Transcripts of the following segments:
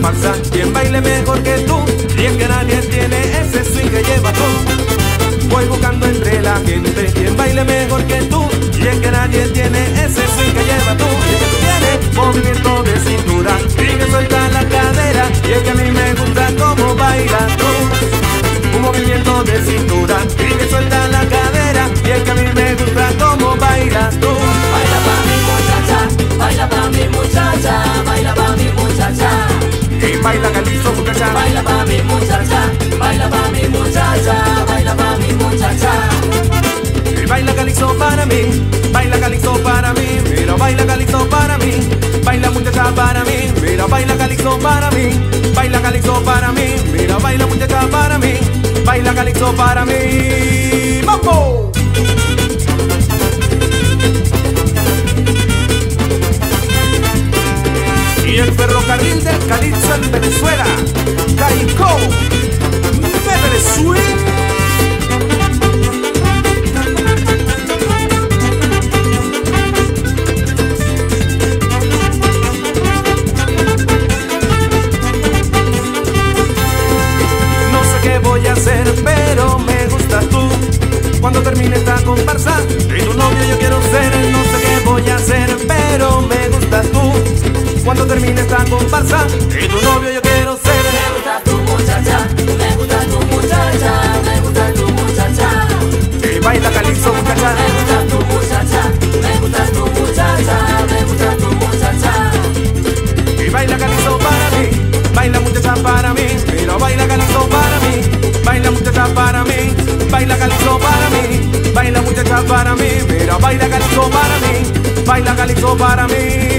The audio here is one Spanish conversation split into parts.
comparsa quien baile mejor que tú. Y es que nadie tiene ese swing que lleva tú. Voy buscando entre la gente. Quien baile mejor que tú. Y es que nadie tiene ese swing que lleva tú. Y es que tú tienes movimiento de cintura. Y que suelta la cadera. Y es que a mí me gusta cómo bailas tú. Un movimiento de cintura. Y baila calizo muchacha Baila pa' mi muchacha, baila pa' mi muchacha, baila pa' mi muchacha. y baila calizo para mí baila calizo para mí. Mira baila calizo para mí baila muchacha para mí. Mira baila calizo para mí baila calizo para mí. Mira baila muchacha para mí baila calizo para mí ferrocarril del Calipso en Venezuela, métele swing. No sé qué voy a hacer, pero me gustas tú. Cuando termine esta comparsa, comparsa, y tu novio yo quiero ser. Me gusta tu muchacha, me gusta tu muchacha, me gusta tu muchacha. Y baila calipso, muchacha. Me gusta tu muchacha, me gusta tu muchacha, me gusta tu muchacha. Y baila calipso para mí, baila muchacha para mí. Mira, baila calipso para mí, baila muchacha para mí. Baila calipso para mí, baila muchacha para mí. Mira, baila calipso para mí, baila calipso para mí.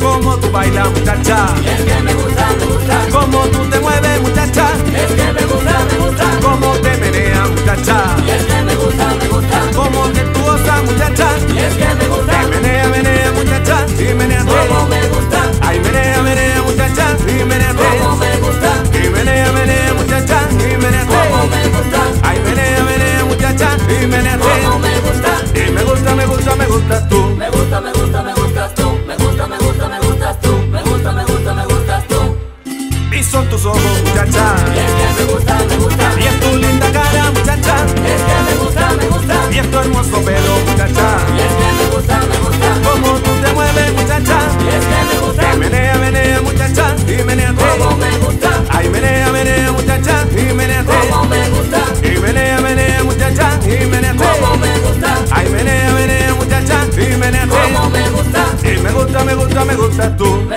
Como tú bailas, muchacha. Y es que me gusta, me gusta, Como tú te mueves, muchacha. es que me gusta, me gusta. Como te meneas, muchacha. Y es que me gusta, me gusta, Como que tú gozas, muchacha. y es que me gusta, Menea, menea, muchacha. Y meneate. como me gusta, Ay, menea, menea, muchacha. Y meneate. como me gusta, Y menea, menea, muchacha. Y meneate. como me gusta, Ay, menea, menea, muchacha. Y meneate. como me gusta. Y me gusta, me gusta, me gustas tú. Me gusta, me gusta, me gustas tus ojos, muchacha. Y es que me gusta, me gusta. Y es tu linda cara, muchacha. Es que me gusta, me gusta. Y es tu hermoso pelo, muchacha. Y es que me gusta, me gusta. Como tú te mueves, muchacha. Y es que me gusta. Y menea, menea, muchacha. Y meneate. Como me gusta. Ay, menea, menea, muchacha. Y meneate. Como me gusta. Y menea, menea, muchacha. Y meneate. Como me gusta. Ay, menea, menea, muchacha. Y meneate. Como me gusta. Y me gusta, me gusta, me gustas tú.